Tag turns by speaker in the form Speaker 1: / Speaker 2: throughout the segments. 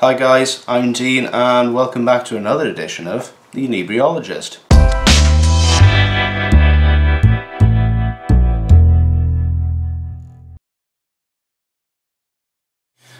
Speaker 1: Hi guys, I'm Dean and welcome back to another edition of The Inebriologist.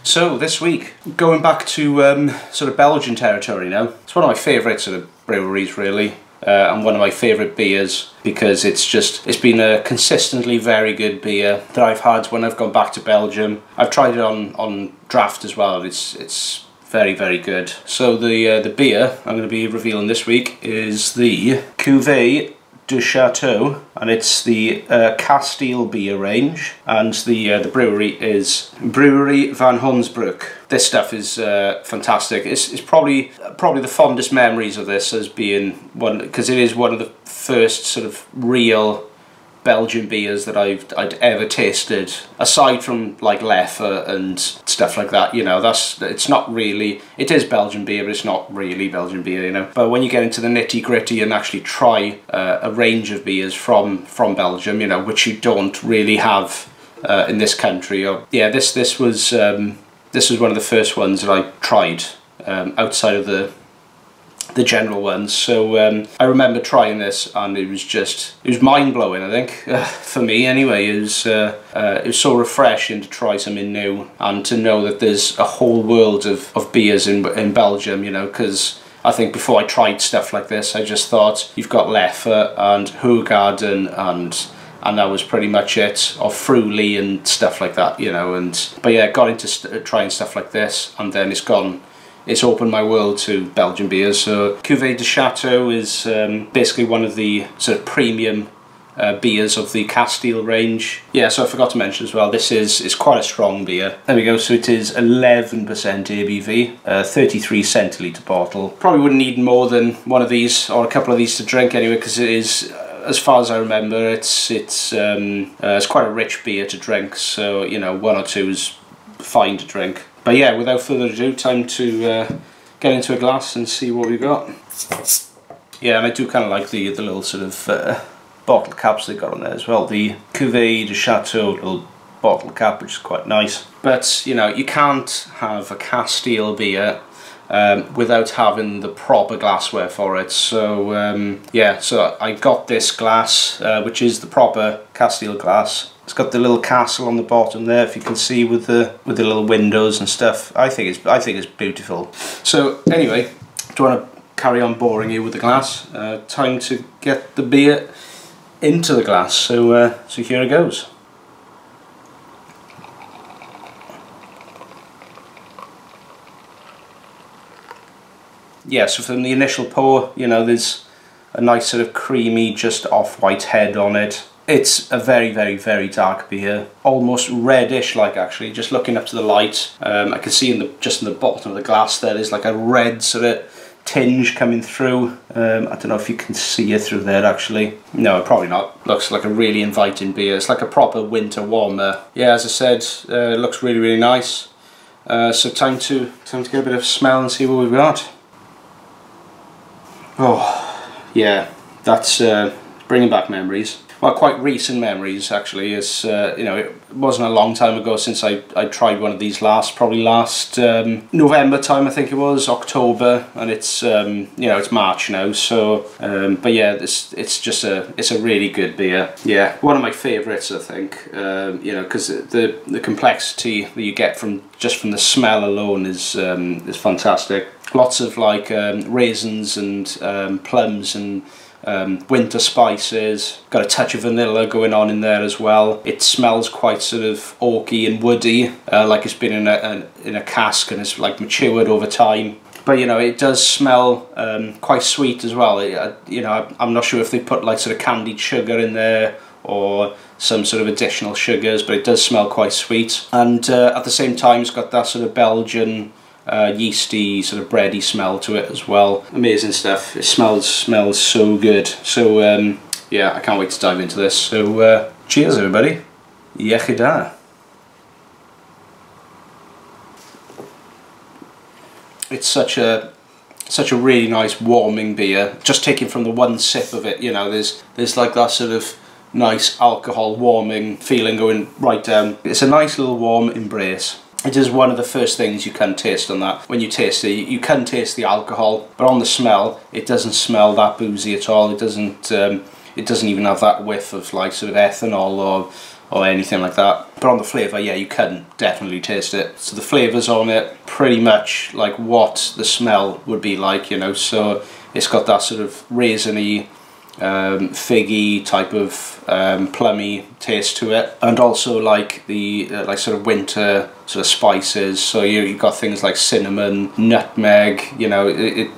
Speaker 1: So this week, going back to um, sort of Belgian territory now. It's one of my favourite sort of breweries really. Uh, and one of my favourite beers because it's just it's been a consistently very good beer that I've had when I've gone back to Belgium. I've tried it on on draft as well. It's it's very very good. So the uh, the beer I'm going to be revealing this week is the Cuvée de Chateau and it's the uh, Kasteel beer range and the uh, the brewery is Brewery van Honsebrouck. This stuff is uh, fantastic. It's, it's probably probably the fondest memories of this as being one because it is one of the first sort of real Belgian beers that I've I'd ever tasted, aside from like Leffe and stuff like that. You know, that's it's not really. It is Belgian beer, but it's not really Belgian beer. You know, but when you get into the nitty gritty and actually try uh, a range of beers from from Belgium, you know, which you don't really have uh, in this country. Or yeah, this this was um, this was one of the first ones that I tried um, outside of the the general ones. So um, I remember trying this, and it was just it was mind blowing. I think uh, for me anyway, it was uh, uh, it was so refreshing to try something new and to know that there's a whole world of, of beers in in Belgium. You know, because. I think before I tried stuff like this, I just thought you've got Leffe and Hoegaarden and and that was pretty much it or Früli and stuff like that you know and but yeah got into st trying stuff like this and then it's gone it's opened my world to Belgian beers. So Cuvée de Chateau is um, basically one of the sort of premium uh, beers of the Kasteel range. Yeah, so I forgot to mention as well, this is, is quite a strong beer. There we go, so it is 11% ABV, uh, 33 centilitre bottle. Probably wouldn't need more than one of these or a couple of these to drink anyway because it is as far as I remember, it's it's um, uh, it's quite a rich beer to drink. So you know, one or two is fine to drink. But yeah, without further ado, time to uh, get into a glass and see what we've got. Yeah, and I do kind of like the the little sort of uh, bottle caps they got on there as well. The Cuvée de Chateau little bottle cap, which is quite nice. But, you know, you can't have a Kasteel beer um, without having the proper glassware for it. So um, yeah, so I got this glass, uh, which is the proper Kasteel glass. It's got the little castle on the bottom there, if you can see with the with the little windows and stuff. I think it's I think it's beautiful. So anyway, do want to carry on boring you with the glass? Uh, time to get the beer into the glass. So uh, so here it goes. yeah, so from the initial pour, you know, there's a nice sort of creamy, just off-white head on it. It's a very, very, very dark beer, almost reddish like actually, just looking up to the light. Um, I can see in the just in the bottom of the glass there is like a red sort of tinge coming through. Um, I don't know if you can see it through there actually. No, probably not. Looks like a really inviting beer. It's like a proper winter warmer. Yeah, as I said, uh, it looks really, really nice. Uh, so time to time to get a bit of smell and see what we've got. Oh, yeah, that's uh, bringing back memories. Well, quite recent memories actually. Is uh, you know, it wasn't a long time ago since I, I tried one of these last, probably last um, November time I think it was, October, and it's um, you know it's March now. So, um, but yeah, this it's just a it's a really good beer. Yeah, one of my favourites I think. Um, you know, because the the complexity that you get from just from the smell alone is um, is fantastic lots of like um, raisins and um, plums and um, winter spices. Got a touch of vanilla going on in there as well. It smells quite sort of oaky and woody, uh, like it's been in a, in a cask and it's like matured over time. But you know, it does smell um, quite sweet as well. It, uh, you know, I'm not sure if they put like sort of candied sugar in there or some sort of additional sugars, but it does smell quite sweet. And uh, at the same time, it's got that sort of Belgian uh, yeasty sort of bready smell to it as well. Amazing stuff. It smells smells so good. So um, yeah, I can't wait to dive into this. So uh, cheers everybody. Iechyd da. It's such a such a really nice warming beer. Just taking from the one sip of it, you know, there's there's like that sort of nice alcohol warming feeling going right down. It's a nice little warm embrace. It is one of the first things you can taste on that. When you taste it, you can taste the alcohol, but on the smell, it doesn't smell that boozy at all. It doesn't. Um, it doesn't even have that whiff of like sort of ethanol or or anything like that. But on the flavour, yeah, you can definitely taste it. So the flavours on it, pretty much like what the smell would be like, you know. So it's got that sort of raisiny, um, figgy type of um, plummy taste to it, and also like the uh, like sort of winter sort of spices. So you you got things like cinnamon, nutmeg. You know, it, it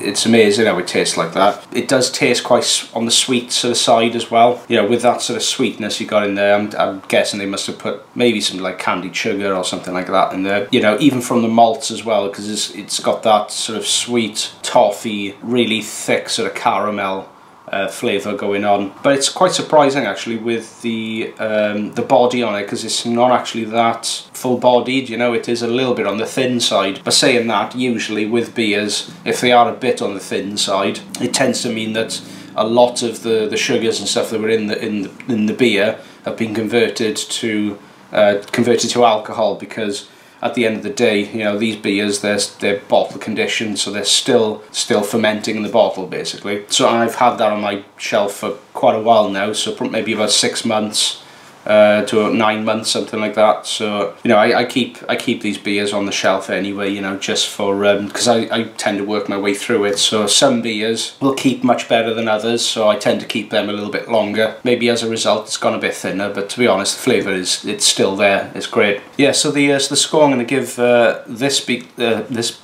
Speaker 1: it's amazing how it tastes like that. It does taste quite on the sweet sort of side as well. You know, with that sort of sweetness you got in there, I'm, I'm guessing they must have put maybe some like candied sugar or something like that in there. You know, even from the malts as well, because it's, it's got that sort of sweet toffee, really thick sort of caramel uh, flavour going on. But it's quite surprising actually with the um, the body on it because it's not actually that full bodied. You know, it is a little bit on the thin side. But saying that, usually with beers, if they are a bit on the thin side, it tends to mean that a lot of the the sugars and stuff that were in the in the, in the beer have been converted to uh, converted to alcohol because at the end of the day, you know, these beers, they're, they're bottle conditioned, so they're still still fermenting in the bottle, basically. So I've had that on my shelf for quite a while now, so maybe about six months uh, to nine months, something like that. So you know, I, I keep I keep these beers on the shelf anyway. You know, just for because um, I, I tend to work my way through it. So some beers will keep much better than others. So I tend to keep them a little bit longer. Maybe as a result, it's gone a bit thinner. But to be honest, the flavour is it's still there. It's great. Yeah. So the uh, so the score I'm going to give uh, this beak uh, this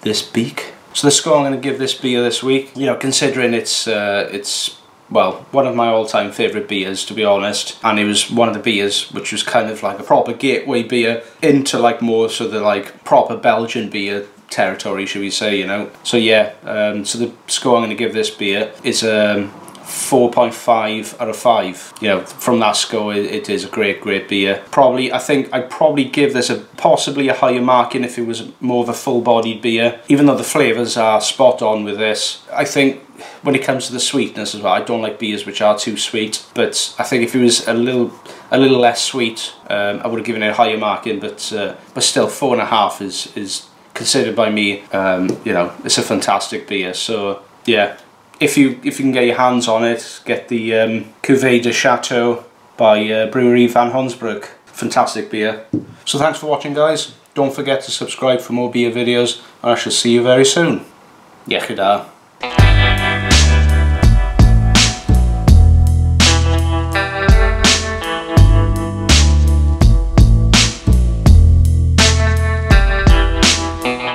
Speaker 1: this beak. So the score I'm going to give this beer this week, you know, considering it's uh, it's well, one of my all-time favourite beers, to be honest. And it was one of the beers which was kind of like a proper gateway beer into like more sort of like proper Belgian beer territory, should we say, you know. So yeah, um, so the score I'm going to give this beer is um, 4.5 out of 5. You know, from that score, it, it is a great, great beer. Probably, I think I'd probably give this a possibly a higher marking if it was more of a full-bodied beer. Even though the flavours are spot on with this, I think when it comes to the sweetness as well, I don't like beers which are too sweet. But I think if it was a little a little less sweet, um, I would have given it a higher marking. But uh, but still, four and a half is is considered by me. Um, you know, it's a fantastic beer. So yeah, if you if you can get your hands on it, get the um, Cuvée de Chateau by uh, Brewery Van Honsebrouck. Fantastic beer. So thanks for watching guys. Don't forget to subscribe for more beer videos and I shall see you very soon. Iechyd